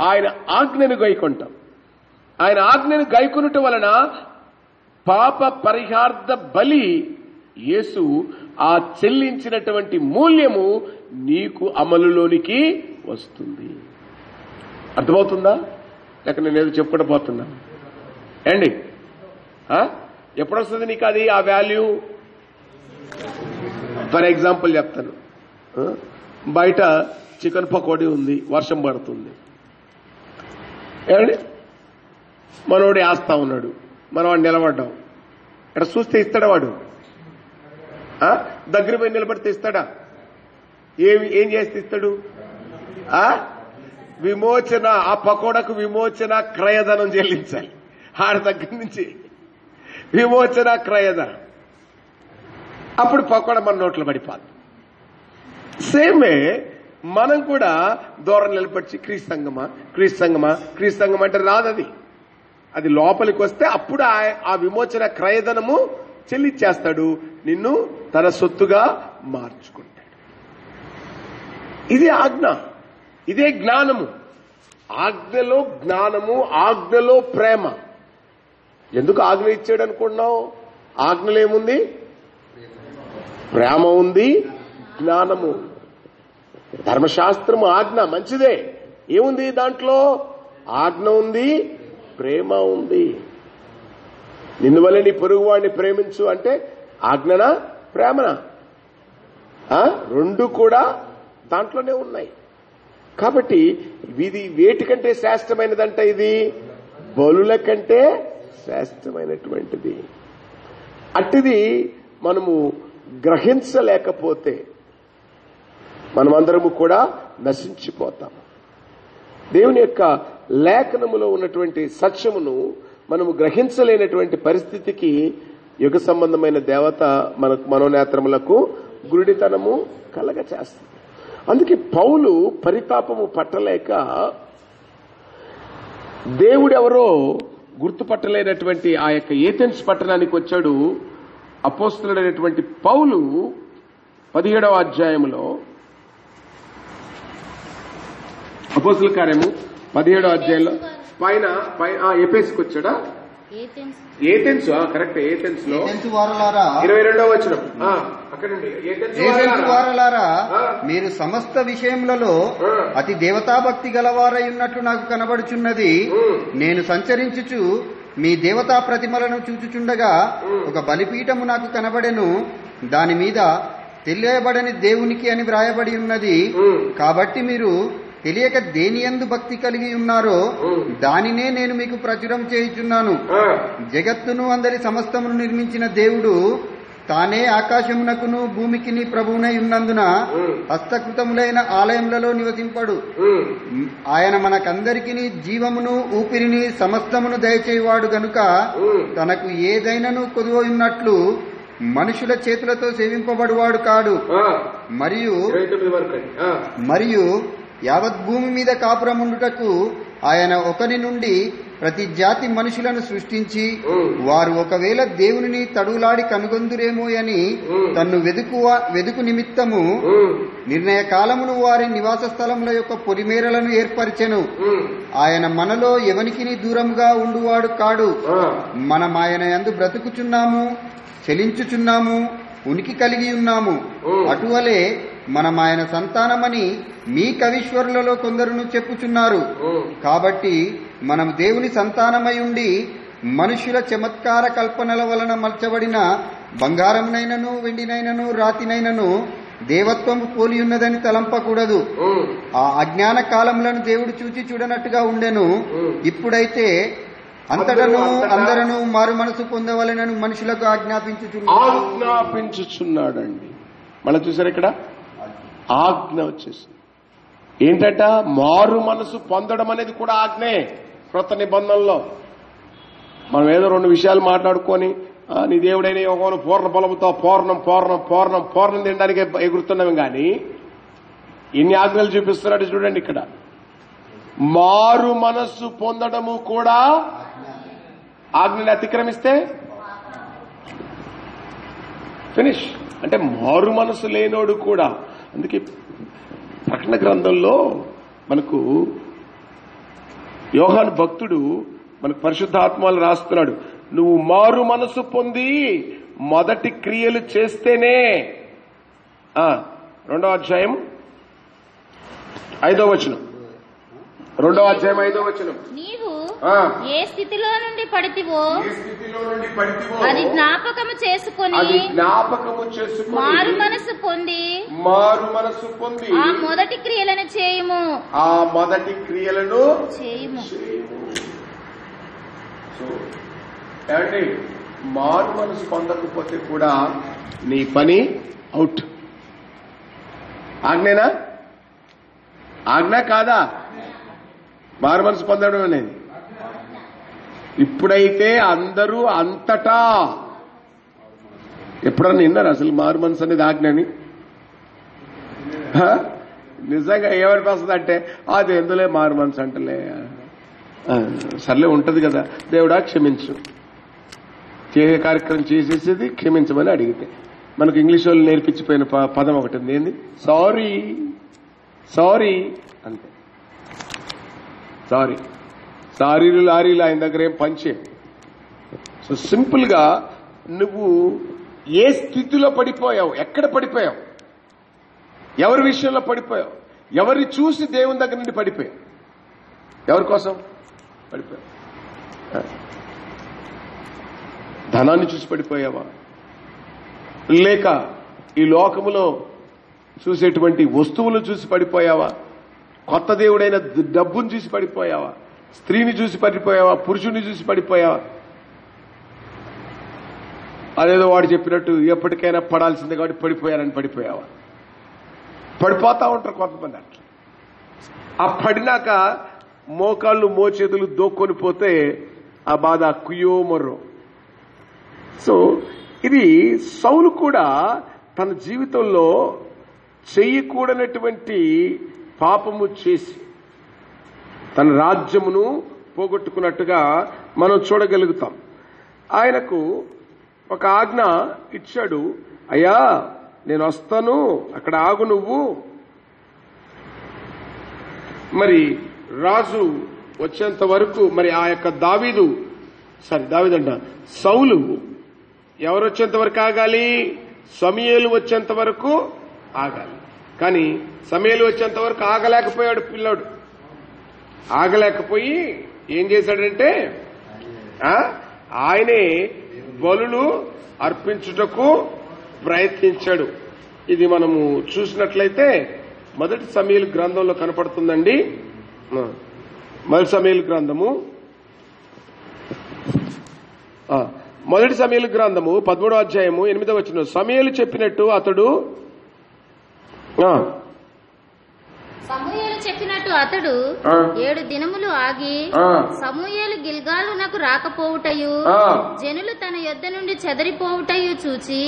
ఆయన ఆజ్ఞను గైకొంటాం ఆయన ఆజ్ఞను గైకొనుట వలన పాప పరిహార్థ బలి యేసు ఆ చెల్లించినటువంటి మూల్యము నీకు అమలులోనికి వస్తుంది. అర్థమవుతుందా? లేక నేను ఏదో చెప్పుకుంటూ పోతున్నా. ఏండి? ఎప్పుడొస్తుంది నీకు అది ఆ వాల్యూ? ఫర్ ఎగ్జాంపుల్ చెప్తాను. బయట చికెన్ పకోడీ ఉంది వర్షం పడుతుంది. ఏమండి? మనోడు వేస్తా ఉన్నాడు. మనం నిలబడ్డాం. ఇక్కడ చూస్తే ఇస్తాడు వాడు దగ్గర పోయి నిలబడితే ఇస్తాడా? ఏమి ఏం చేస్తే ఇస్తాడు? ఆ? విమోచన ఆ పకోడకు విమోచన క్రయధనం చెల్లించాలి. ఆడ దగ్గర నుంచి. విమోచన క్రయధనం. అప్పుడు పకోడ మన నోట్లో పడిపోద్ది సేమే మనం కూడా దూరం నిలబడి క్రీస్ సంగమా క్రీస్ సంగమా క్రీస్ అంటే రాదది అది లోపలికి వస్తే అప్పుడు ఆ- ఆ విమోచన క్రయధనము చెల్లించేస్తాడు. నిన్ను తన సొత్తుగా మార్చుకుంటాడు. ఇది ఆజ్ఞ. ఇదే జ్ఞానము. ఆజ్ఞలో జ్ఞానము ఆజ్ఞలో ప్రేమ. ఎందుకు ఆజ్ఞ ఇచ్చాడు అనుకుంటున్నావు? ఆజ్ఞలేముంది? ప్రేమ ఉంది జ్ఞానము ధర్మశాస్త్రము ఆజ్ఞ మంచిదే. ఏముంది దాంట్లో? ఆజ్ఞ ఉంది ప్రేమ ఉంది. నిన్నువల్ల నీ పొరుగువాడిని ప్రేమించు అంటే ఆజ్ఞన? ప్రేమన రెండు కూడా దాంట్లోనే ఉన్నాయి. కాబట్టి ఇది వేటికంటే శ్రేష్టమైనదంట ఇది? బలుల కంటే శ్రేష్టమైనటువంటిది. అట్టిది మనము గ్రహించలేకపోతే మనమందరము కూడా నశించిపోతాం. దేవుని యొక్క లేఖనములో ఉన్నటువంటి సత్యమును మనము గ్రహించలేనటువంటి పరిస్థితికి యుగ సంబంధమైన దేవత మనకు మనోనేత్రములకు గురుడితనము కలగ చేస్తుంది అందుకే పౌలు పరితాపము పట్టలేక దేవుడెవరో గుర్తుపట్టలేనటువంటి ఆ యొక్క ఏథెన్స్ పట్టణానికి వచ్చాడు. అపోస్తుడైనటువంటి పౌలు పదిహేడవ అధ్యాయములో అపోస్తుల కార్యము పదిహేడవ అధ్యాయంలో పైన పై- ఆ, ఏథెన్స్? కరెక్ట్ ఏథెన్స్లో వారలారా? ఇరవై రెండవ వచ్చిన అక్కడండి ఏథెన్స్ వారలారా. మీరు సమస్త విషయములలో. అతి దేవతాభక్తి గలవారై ఉన్నట్లు నాకు కనబడుచున్నది. నేను సంచరించుచు మీ దేవతా ప్రతిమలను చూచుచుండగా ఒక బలిపీఠము నాకు కనబడెను. దాని మీద తెలియబడని దేవునికి అని వ్రాయబడి ఉన్నది. కాబట్టి మీరు తెలియక దేనియందు భక్తి కలిగి ఉన్నారో. దానినే నేను మీకు ప్రచురం చేయుచున్నాను. జగత్తును అందరి సమస్తమును నిర్మించిన దేవుడు తానే ఆకాశమునకును భూమికిని ప్రభువునై ఉన్నందున. హస్తకృతములైన ఆలయములలో నివసింపడు. ఆయన మనకందరికీ జీవమును ఊపిరిని సమస్తమును దయచేవాడు గనుక. తనకు ఏదైనను కొదువయున్నట్లు మనుషుల చేతులతో సేవింపబడువాడు కాడు. మరియు మరియు యావత్ భూమి మీద కాపురముండుటకు ఆయన ఒకని నుండి ప్రతి జాతి మనుషులను సృష్టించి. వారు ఒకవేళ దేవునిని తడులాడి కనుగొందురేమో అని. తన్ను వెదుకు వెదుకు నిమిత్తము నిర్ణయ కాలమును వారి నివాస స్థలముల యొక్క పొలిమేరలను ఏర్పరిచెను. ఆయన మనలో ఎవనికి దూరంగా ఉండువాడు కాడు. మనం ఆయన యందు బ్రతుకుచున్నాము చెలించుచున్నాము ఉనికి కలిగి ఉన్నాము. అటువలే మనం ఆయన సంతానమని మీ కవీశ్వరులలో కొందరును చెప్పుచున్నారు. కాబట్టి మనం దేవుని సంతానమై ఉండి మనుషుల చమత్కార కల్పనల వలన మలచబడిన బంగారమునైనను వెండినైనను రాతినైనను దేవత్వము పోలి ఉన్నదని తలంపకూడదు. ఆ అజ్ఞాన కాలములను దేవుడు చూచి చూడనట్టుగా ఉండెను. ఇప్పుడైతే అంతటను అందరూ అంతటా అందరను మారు మనసు పొందవలెనను మనుషులకు ఆజ్ఞాపించుచున్నాడు ఆజ్ఞాపించుచున్నాడండి. మళ్ళీ చూసారు ఇక్కడ? ఆజ్ఞ వచ్చేసింది. ఏంటంట? మారు మనసు పొందడం అనేది కూడా ఆజ్ఞే క్రొత్త నిబంధనలో. మనం ఏదో రెండు విషయాలు మాట్లాడుకొని నీ దేవుడైన యోగం పూర్ణ బలముతో పూర్ణం పూర్ణం పూర్ణం పూర్ణం తినడానికి ఎగురుతున్నాం కానీ ఎన్ని ఆజ్ఞలు చూపిస్తున్నాడు చూడండి ఇక్కడ. మారు మనస్సు పొందడము కూడా ఆజ్ఞలు అతిక్రమిస్తే? ఫినిష్ అంటే మారు మనసు లేనోడు కూడా. అందుకే ప్రకటన గ్రంథంలో మనకు యోహాను భక్తుడు మనకు పరిశుద్ధాత్మలు రాస్తున్నాడు. నువ్వు మారు మనసు పొంది మొదటి క్రియలు చేస్తేనే. రెండో అధ్యాయం ఐదో వచనం. రెండో అధ్యాయం ఐదో వచనం. నీవు. ఏ స్థితిలో నుండి పడితివో స్థితిలో నుండి పడితివో అది జ్ఞాపకము చేసుకొని అది జ్ఞాపకము చేసుకుని మారు మనసు పొంది మారు మనసు పొంది ఆ మొదటి క్రియలను చేయుము. ఆ మొదటి క్రియలను చేయుము. సో ఏమండి? మారు మనసు పొందకపోతే కూడా నీ పని అవుట్. ఆజ్ఞేనా? ఆజ్ఞ కాదా? మారు మనసు పొందడం అనేది. ఇప్పుడైతే అందరూ అంతటా ఎప్పుడన్నా విన్నారు అసలు మారు మనసు అనేది ఆజ్ఞని? నిజంగా ఏమనిపిస్తుంది అంటే అది ఎందులే మారు మనసు అంటలే సర్లే ఉంటది కదా దేవుడా క్షమించు. చేసే కార్యక్రమం చేసేసేది క్షమించమని అడిగితే. మనకు ఇంగ్లీష్ వాళ్ళు నేర్పించిపోయిన ప- పదం ఒకటి ఉంది. ఏంది? సారీ సారీ అంతే. సారీ. సారీలు లారీలు ఆయన దగ్గర ఏం పంచే సో సింపుల్గా నువ్వు ఏ స్థితిలో పడిపోయావు ఎక్కడ పడిపోయావు ఎవరి విషయంలో పడిపోయావు ఎవరిని చూసి దేవుని దగ్గర నుండి పడిపోయావు ఎవరి కోసం పడిపోయావు? ధనాన్ని చూసి పడిపోయావా? లేక ఈ లోకములో చూసేటువంటి వస్తువులు చూసి పడిపోయావా? కొత్త దేవుడైన డబ్బును చూసి పడిపోయావా? స్త్రీని చూసి పడిపోయావా? పురుషుని చూసి పడిపోయావా? అదేదో వాడు చెప్పినట్టు ఎప్పటికైనా పడాల్సిందే కాబట్టి పడిపోయారని పడిపోయావా? పడిపోతా ఉంటారు కొంతమంది అట్లా. ఆ పడినాక మోకాళ్ళు మోచేతులు దోక్కొని పోతే ఆ బాధ కుయ్యో మొర్రో. సో ఇది సౌలు కూడా తన జీవితంలో చెయ్యకూడనటువంటి పాపము చేసి తన రాజ్యమును పోగొట్టుకున్నట్టుగా మనం చూడగలుగుతాం. ఆయనకు ఒక ఆజ్ఞ ఇచ్చాడు. అయ్యా నేను వస్తాను. అక్కడ ఆగు నువ్వు. మరి రాజు వచ్చేంత వరకు మరి ఆ యొక్క దావీదు సారీ అంట సౌలు ఎవరు వచ్చేంత వరకు ఆగాలి? సమయలు వచ్చేంత వరకు ఆగాలి. కానీ సమయలు వచ్చేంత వరకు ఆగలేకపోయాడు పిల్లాడు. ఆగలేకపోయి ఏం చేశాడంటే ఆయనే బలులు అర్పించుటకు ప్రయత్నించాడు. ఇది మనము చూసినట్లయితే మొదటి సమీల గ్రంథంలో కనపడుతుందండి. మొదటి సమీల గ్రంథము. మొదటి సమీల గ్రంథము పదమూడో అధ్యాయము ఎనిమిదో వచ్చిన సమయలు చెప్పినట్టు అతడు ఆ, సమూయేలు చెప్పినట్టు అతడు. ఏడు దినములు ఆగి ఆ. సమూయేలు గిల్గాలునకు రాకపోవుటయు. జనులు తన యొద్ద నుండి చెదరిపోవుటయు చూచి.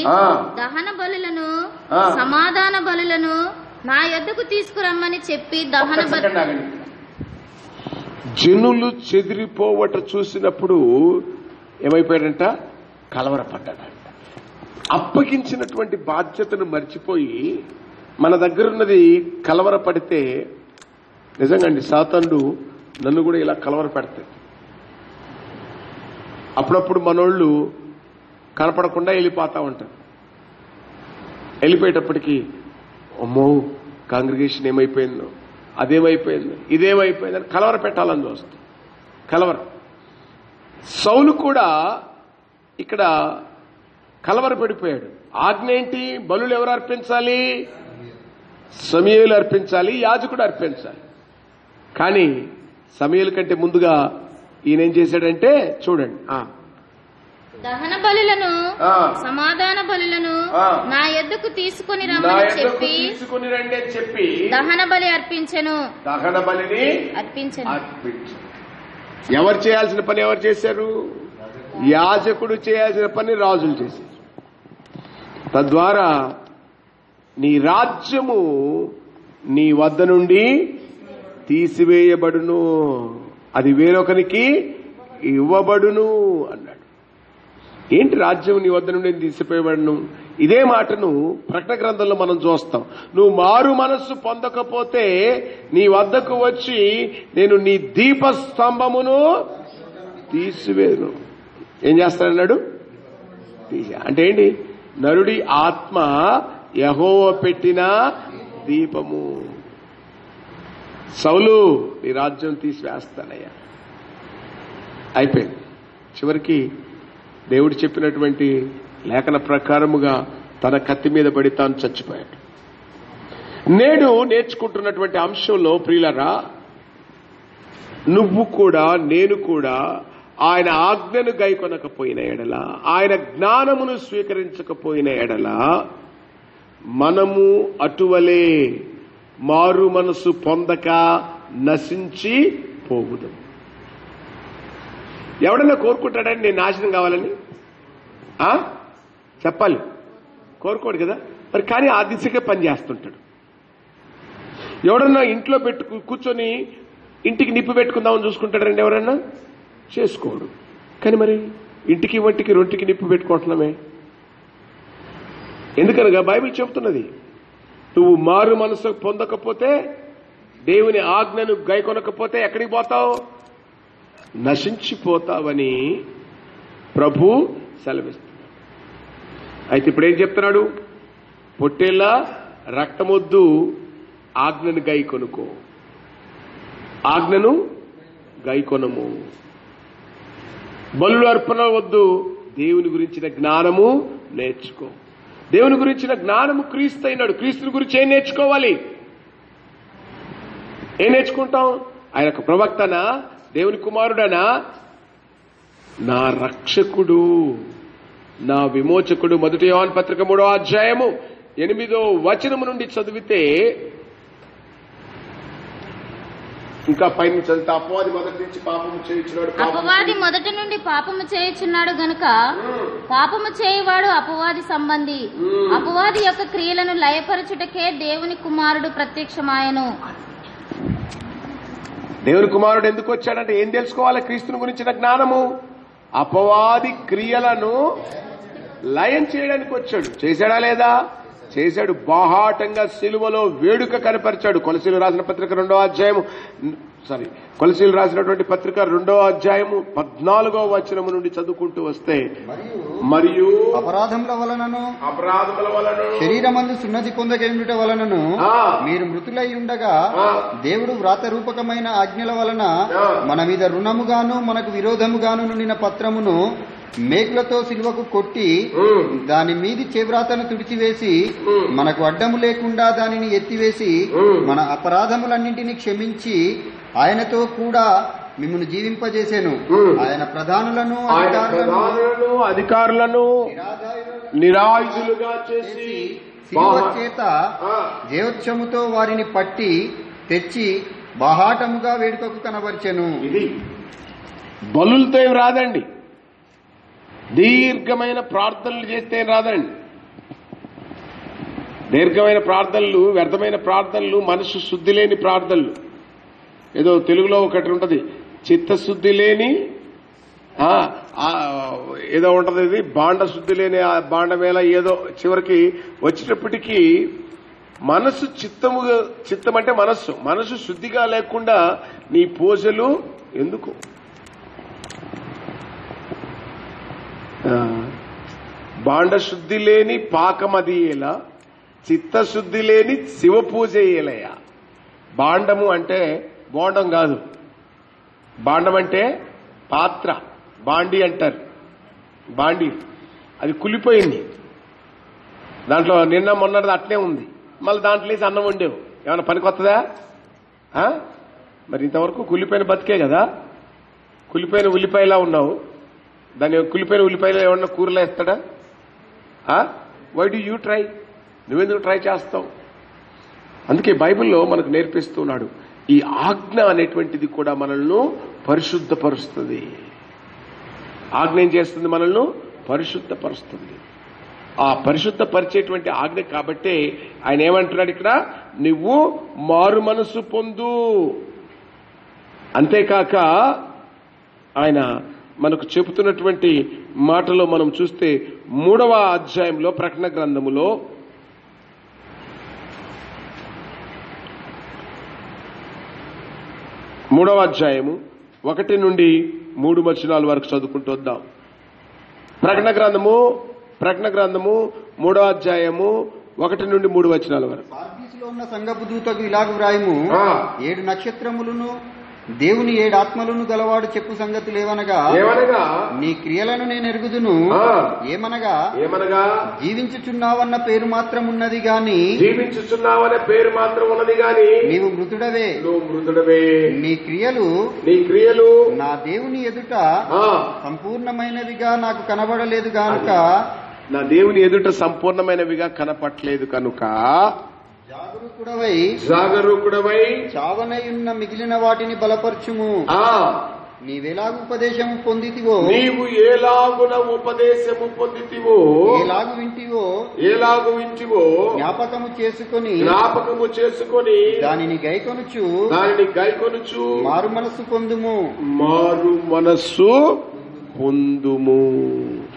దహన బలులను. సమాధాన బలులను నా యొద్దకు తీసుకురమ్మని చెప్పి దహన బలు. జనులు చెదిరిపోవట చూసినప్పుడు ఏమైపోయాడంట కలవరపడ్డాడంట అప్పగించినటువంటి బాధ్యతను మర్చిపోయి మన దగ్గరున్నది కలవర కలవరపడితే నిజంగా అండి సాతానుడు నన్ను కూడా ఇలా కలవర పెడతాయి అప్పుడప్పుడు మనోళ్ళు కనపడకుండా వెళ్ళిపోతా ఉంటారు. వెళ్ళిపోయేటప్పటికీ అమ్మో కాంగ్రిగేషన్ ఏమైపోయిందో అదేమైపోయిందో ఇదేమైపోయిందని కలవర పెట్టాలని చూస్తాం. కలవర. సౌలు కూడా ఇక్కడ కలవర పడిపోయాడు. ఆజ్ఞ ఏంటి? బలులు ఎవరు అర్పించాలి? సమయలు అర్పించాలి యాజకుడు అర్పించాలి. కానీ సమయల కంటే ముందుగా ఈయన ఏం చేశాడంటే చూడండి. దహన బలులను. సమాధాన బలులను. నా యొద్దకు తీసుకుని రమ్మని చెప్పి తీసుకుని రండి అని చెప్పి దహన బలి అర్పించెను. దహన బలిని అర్పించెను. అర్పించు ఎవరు చేయాల్సిన పని ఎవరు చేశారు? యాజకుడు చేయాల్సిన పని రాజులు చేశారు. తద్వారా నీ రాజ్యము నీ వద్ద నుండి తీసివేయబడును. అది వేరొకరికి ఇవ్వబడును అన్నాడు. ఏంటి రాజ్యం నీ వద్ద నుండి తీసిపోయబడను ఇదే మాటను ప్రకటన గ్రంథంలో మనం చూస్తాం. నువ్వు మారు మనస్సు పొందకపోతే నీ వద్దకు వచ్చి నేను నీ దీప స్తంభమును తీసివేను. ఏం చేస్తానన్నాడు అంటే ఏంటి? నరుడి ఆత్మ యహోవ పెట్టిన దీపము. సౌలు నీ రాజ్యం తీసివేస్తానయ్యా. అయిపోయింది. చివరికి దేవుడు చెప్పినటువంటి లేఖన ప్రకారముగా తన కత్తి మీద పడి తాను చచ్చిపోయాడు. నేడు నేర్చుకుంటున్నటువంటి అంశంలో ప్రియులరా నువ్వు కూడా నేను కూడా ఆయన ఆజ్ఞను గైకొనకపోయిన ఎడల ఆయన జ్ఞానమును స్వీకరించకపోయిన ఎడల మనము అటువలే మారు మనసు పొందక నశించి పోగుదాం ఎవడన్నా కోరుకుంటాడని నేను నాశనం కావాలని? చెప్పాలి. కోరుకోడు కదా? మరి కానీ ఆ దిశగా పని చేస్తుంటాడు. ఎవడన్నా ఇంట్లో పెట్టు కూర్చొని ఇంటికి నిప్పు పెట్టుకుందామని చూసుకుంటాడండి ఎవరన్నా? చేసుకోడు. కానీ మరి ఇంటికి వంటికి రొంటికి నిప్పు పెట్టుకుంటున్నామే. ఎందుకనగా బైబిల్ చెబుతున్నది? నువ్వు మారు మనసు పొందకపోతే దేవుని ఆజ్ఞను గైకొనకపోతే ఎక్కడికి పోతావు? నశించిపోతావని ప్రభు సెలవిస్తున్నాడు. అయితే ఇప్పుడు ఏం చెప్తున్నాడు? పొట్టేలా రక్తమొద్దు ఆజ్ఞను గై కొనుకో ఆజ్ఞను గై కొనము బలు అర్పణ వద్దు దేవుని గురించిన జ్ఞానము నేర్చుకో. దేవుని గురించిన జ్ఞానము క్రీస్తు అయినాడు. క్రీస్తుని గురించి ఏం నేర్చుకోవాలి? ఏం నేర్చుకుంటాం? ఆయన ఒక ప్రవక్తనా? దేవుని కుమారుడనా? నా రక్షకుడు నా విమోచకుడు. మొదటి యోన్ పత్రిక మూడో అధ్యాయము ఎనిమిదో వచనము నుండి చదివితే ఇంకా పైన అపవాది మొదటి నుంచి పాపము చేయించినాడు పాపము అపవాది మొదటి నుండి పాపము చేయుచున్నాడు గనుక పాపము చేయువాడు అపవాది సంబంధి. అపవాది యొక్క క్రియలను లయపరచుటకే దేవుని కుమారుడు ప్రత్యక్షమాయను. దేవుని కుమారుడు ఎందుకు వచ్చాడంటే ఏం తెలుసుకోవాలి? క్రీస్తుని గురించిన జ్ఞానము. అపవాది క్రియలను లయం చేయడానికి వచ్చాడు. చేశాడా లేదా? చేశాడు బాహాటంగా సిలువలో వేడుక కనపరిచాడు కొలసీలు రాసిన పత్రిక రెండో అధ్యాయము సారీ కొలసీలు రాసినటువంటి పత్రిక రెండో అధ్యాయము పద్నాలుగో వచనము నుండి చదువుకుంటూ వస్తే మరియు అపరాధముల వలనను అపరాధముల వలన శరీరమందు సున్నతి పొందగలుగుట వలనను. మీరు మృతులై ఉండగా. దేవుడు వ్రాత రూపకమైన ఆజ్ఞల వలన. మన మీద రుణముగాను మనకు విరోధముగాను నుండిన పత్రమును మేకులతో సిలువకు కొట్టి. దాని మీది చేవ్రాతను తుడిచివేసి. మనకు అడ్డము లేకుండా దానిని ఎత్తివేసి. మన అపరాధములన్నింటినీ క్షమించి ఆయనతో కూడా మిమ్మల్ని జీవింపజేశాను ఉమ్. ఆయన ప్రధానులను అధికారులను నిరాయుధులుగా చేసి చేత. జయోత్సముతో వారిని పట్టి తెచ్చి బహాటముగా వేడుకకు కనబరిచెను ఇది బలులతో ఏం రాదండి దీర్ఘమైన ప్రార్థనలు చేస్తే రాదండి. దీర్ఘమైన ప్రార్థనలు వ్యర్థమైన ప్రార్థనలు మనసు శుద్ధి లేని ప్రార్థనలు. ఏదో తెలుగులో ఒకటి ఉంటది చిత్తశుద్ధి లేని ఏదో ఉంటది ఇది బాండ శుద్ధి లేని ఆ బాండమేళ ఏదో చివరికి వచ్చేటప్పటికీ మనసు చిత్తము చిత్తం అంటే మనస్సు మనసు శుద్ధిగా లేకుండా నీ పూజలు ఎందుకు? బాండశుద్ధి బాండ శుద్ధి లేని చిత్తశుద్ధి లేని శివ పూజ ఏలయ? బాండము అంటే బోండం కాదు. బాండం అంటే పాత్ర. బాండి అంటారు. బాండి. అది కులిపోయింది. దాంట్లో నిన్న మొన్నది అట్లే ఉంది. మళ్ళీ దాంట్లో వేసి అన్నం వండేవు. ఏమైనా పనికి వస్తుందా మరి ఇంతవరకు కులిపోయిన బతికే కదా. కులిపోయిన ఉల్లిపాయలా ఉన్నావు. దాని కులిపోయిన ఉల్లిపాయలు ఏమన్నా కూరలో వేస్తాడా? వై డూ యూ ట్రై నువ్వెందుకు ట్రై చేస్తావు? అందుకే బైబిల్లో మనకు నేర్పిస్తున్నాడు ఈ ఆజ్ఞ అనేటువంటిది కూడా మనల్ని పరిశుద్ధపరుస్తుంది. ఆజ్ఞ ఏం చేస్తుంది మనల్ని? పరిశుద్ధపరుస్తుంది. ఆ పరిశుద్ధపరిచేటువంటి ఆజ్ఞ కాబట్టే ఆయన ఏమంటున్నాడు ఇక్కడ? నువ్వు మారు మనసు పొందు. అంతేకాక ఆయన మనకు చెబుతున్నటువంటి మాటలో మనం చూస్తే మూడవ అధ్యాయంలో ప్రకటన గ్రంథములో మూడవ అధ్యాయము ఒకటి నుండి మూడు వచనాల వరకు చదువుకుంటూ వద్దాం ప్రకటన గ్రంథము ప్రకటన గ్రంథము మూడవ అధ్యాయము ఒకటి నుండి మూడు వచనాల వరకు ఉన్న సంగపు దూతకు ఇలాగ వ్రాయము. ఏడు నక్షత్రములను దేవుని ఏడు ఆత్మలను గలవాడు చెప్పు సంగతులు ఏవనగా ఏమనగా? నీ క్రియలను నేను ఎరుగుదును. ఏమనగా? ఏమనగా? జీవించుచున్నావన్న పేరు మాత్రం ఉన్నది గాని జీవించుచున్నావనే పేరు మాత్రం ఉన్నది గాని నీవు మృతుడవే. నువ్వు మృతుడవే. నీ క్రియలు నీ క్రియలు నా దేవుని ఎదుట ఆ. సంపూర్ణమైనవిగా నాకు కనబడలేదు గానుక నా దేవుని ఎదుట సంపూర్ణమైనవిగా కనపట్లేదు కనుక జాగరూకుడవై జాగరూకుడవై చావనయున్న మిగిలిన వాటిని బలపరచుము. నీవెలాగు ఉపదేశము పొందితివో? నీవు ఏలాగున ఉపదేశము పొందితివో? ఎలాగు వింటివో? ఏలాగు వింటివో? జ్ఞాపకము చేసుకొని. జ్ఞాపకము చేసుకొని. దానిని గైకొనుచు. దానిని గైకొనుచు. మారు మనస్సు పొందుము. మారు మనస్సు పొందుము.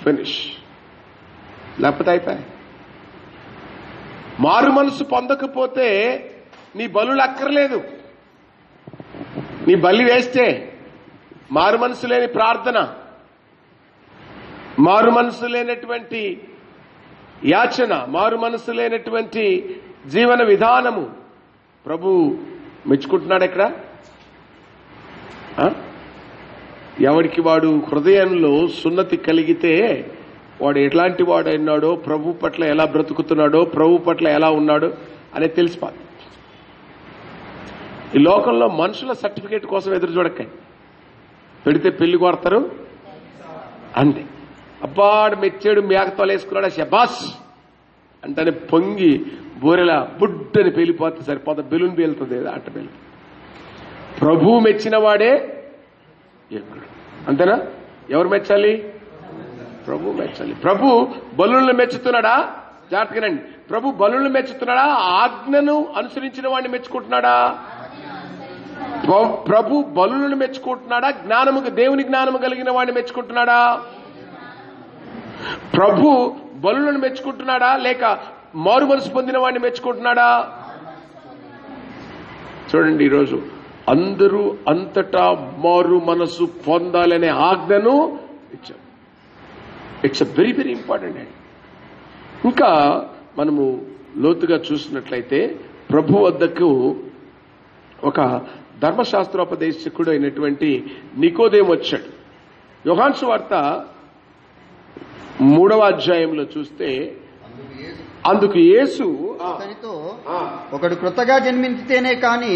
ఫినిష్. లేకపోతే అయిపోయి మారు మనసు పొందకపోతే నీ బలులు అక్కర్లేదు. నీ బలి వేస్తే మారు మనసు లేని ప్రార్థన మారు మనసు లేనటువంటి యాచన మారు మనసు లేనటువంటి జీవన విధానము ప్రభు మెచ్చుకుంటున్నాడు ఎక్కడ? ఎవడికి వాడు హృదయంలో సున్నతి కలిగితే వాడు ఎట్లాంటి వాడైనాడో ప్రభు పట్ల ఎలా బ్రతుకుతున్నాడో ప్రభు పట్ల ఎలా ఉన్నాడో అనేది తెలిసిపోదు. ఈ లోకంలో మనుషుల సర్టిఫికేట్ కోసం ఎదురు చూడకాయ పెడితే పెళ్ళి కొడతారు అంతే. అబ్బాడు మెచ్చాడు మేకతోలు వేసుకున్నాడు? శబాస్ అంటేనే పొంగి బూరెలా బుడ్డని పేలిపోతే సరిపోతే బెలూన్ పేలుతుంది అట్ట పేలు. ప్రభు మెచ్చిన వాడే ఎక్కుడు అంతేనా? ఎవరు మెచ్చాలి? ప్రభు మెచ్చాలి ప్రభు బలులను మెచ్చుతున్నాడా? జాగ్రత్తగానండి ప్రభు బలులను మెచ్చుతున్నాడా? ఆజ్ఞను అనుసరించిన వాడిని మెచ్చుకుంటున్నాడా? ప్రభు బలులను మెచ్చుకుంటున్నాడా? జ్ఞానము దేవుని జ్ఞానము కలిగిన వాడిని మెచ్చుకుంటున్నాడా? ప్రభు బలులను మెచ్చుకుంటున్నాడా? లేక మారు మనసు పొందిన వాడిని మెచ్చుకుంటున్నాడా? చూడండి ఈరోజు. అందరూ అంతటా మారు మనసు పొందాలనే ఆజ్ఞను ఇచ్చారు. It's a very very important అండి ఇంకా మనము లోతుగా చూసినట్లయితే ప్రభు వద్దకు ఒక ధర్మశాస్త్రోపదేశకుడు అయినటువంటి నికోదేం వచ్చాడు. యోహాన్సు వార్త మూడవ అధ్యాయంలో చూస్తే అందుకు యేసు అతనితో ఒకడు క్రొత్తగా జన్మించితేనే కాని.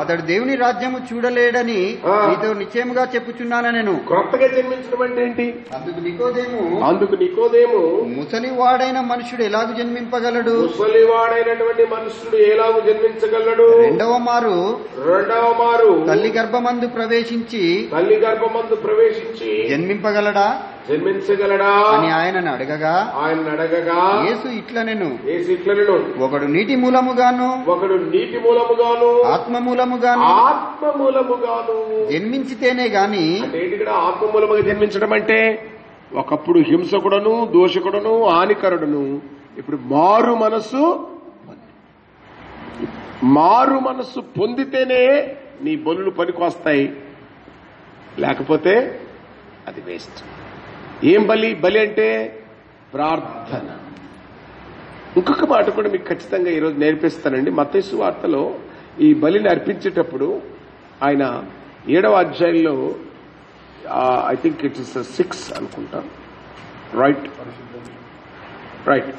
అతడు దేవుని రాజ్యము చూడలేడని. నీతో నిశ్చయముగా చెప్పుచున్నాను నేను క్రొత్తగా జన్మించడం అంటే ఏంటి? అందుకు నికోదేము? అందుకు నికోదేము? ముసలివాడైన మనుషుడు ఎలాగు జన్మింపగలడు? ముసలివాడైనటువంటి మనుషుడు ఎలాగూ జన్మించగలడు? రెండవ మారు రెండవ మారు తల్లి గర్భమందు ప్రవేశించి తల్లి గర్భమందు ప్రవేశించి జన్మింపగలడా? జన్మించగలడా? అని ఆయనను అడగగా ఆయన అడగగా యేసు ఇట్లనెను ఏ సీట్లను ఒకడు నీటి మూలముగాను ఒకడు నీటి మూలముగాను ఆత్మ మూలముగాను ఆత్మ మూలముగాను. జన్మించితేనే గాని అంటే ఏంటి ఇక్కడ ఆత్మ మూలముగా జన్మించడం అంటే? ఒకప్పుడు హింసకుడను దోషకుడను హానికరుడును. ఇప్పుడు మారు మనస్సు మారు మనస్సు పొందితేనే నీ బలులు పనికొస్తాయి లేకపోతే అది వేస్ట్. ఏం బలి? బలి అంటే ప్రార్థన. ఇంకొక మాట కూడా మీకు ఖచ్చితంగా ఈరోజు నేర్పిస్తానండి. మతేసు వార్తలో ఈ బలిని అర్పించేటప్పుడు ఆయన ఏడవ అధ్యాయంలో I think it is six అనుకుంటా. రైట్ రైట్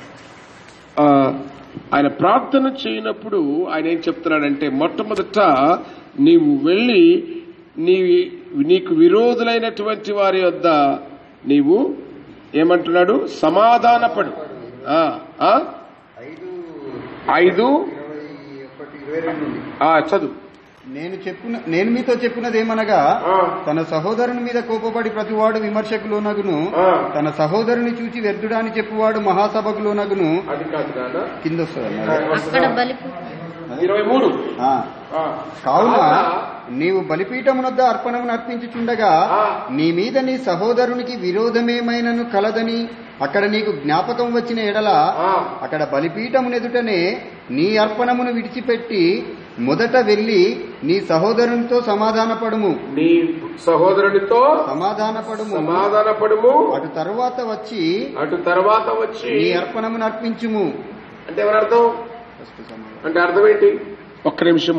ఆయన ప్రార్థన చేయనప్పుడు ఆయన ఏం చెప్తున్నాడంటే మొట్టమొదట నీవు వెళ్ళి నీ నీకు విరోధులైనటువంటి వారి వద్ద నీవు ఏమంటున్నాడు? సమాధానపడు. ఆ, ఆ? ఐదు చదువు. నేను చెప్పిన నేను మీతో చెప్పినదేమనగా ఆ. తన సహోదరుని మీద కోపపడి ప్రతివాడు విమర్శకులోనగును ఆ. తన సహోదరుని చూచి వ్యర్థుడాని చెప్పువాడు కాదు నాన్న. కింద వస్తుంది కావున నీవు బలిపీఠమునొద్ద అర్పణమును అర్పించుచుండగా. నీ మీద నీ సహోదరునికి విరోధమేమైనను కలదని అక్కడ నీకు జ్ఞాపకం వచ్చిన ఎడల. అక్కడ బలిపీఠమునెదుటనే నీ అర్పణమును విడిచిపెట్టి మొదట వెళ్ళి నీ సహోదరునితో సమాధానపడుము. నీ సహోదరునితో సమాధానపడుము. సమాధానపడుము. అటు తరువాత వచ్చి అటు తర్వాత వచ్చి నీ అర్పణమును అర్పించుము. అంటే ఎవరు అర్థం అంటే అర్థం ఏంటి Nós cremos de.